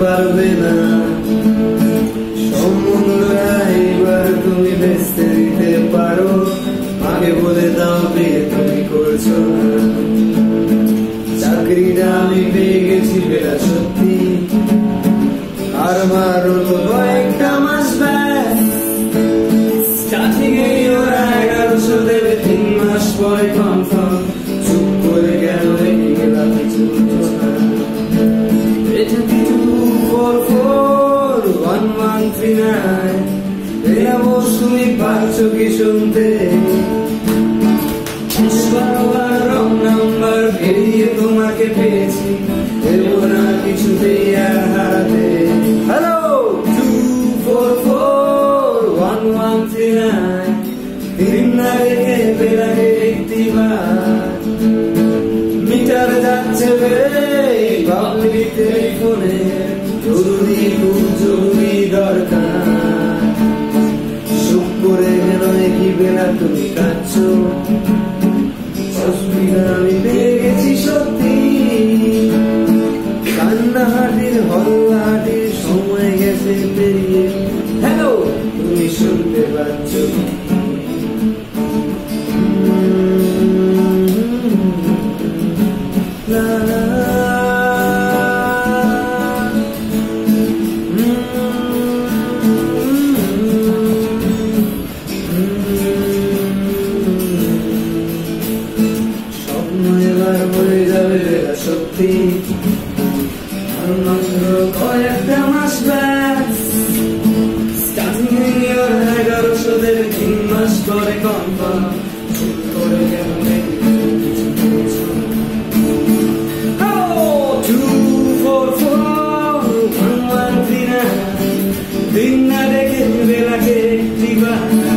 পারবে না। সম্বন্ধরা এবার তুমি বেঁচতে দিতে পারো। আগে বলে দাও বিয়ে তুমি করছ। না নাইন এরা বস তুমি পাচ্ছ কি শুনতে? বারবার রং নাম্বার বেরিয়ে তোমাকে পেয়েছি। এরপর না কিছুতেই আর হারাতে। Hello two four four one one three nine তিন না রেখে বেলাগে একটিবার। মিটার যাচ্ছে বেড়ে পাবলিক টেলিফোনে জরুরি খুব জরুরি দরকার matter boy if there must be Standing in your head or so that it must go to comfort Dinna de che vela che ti va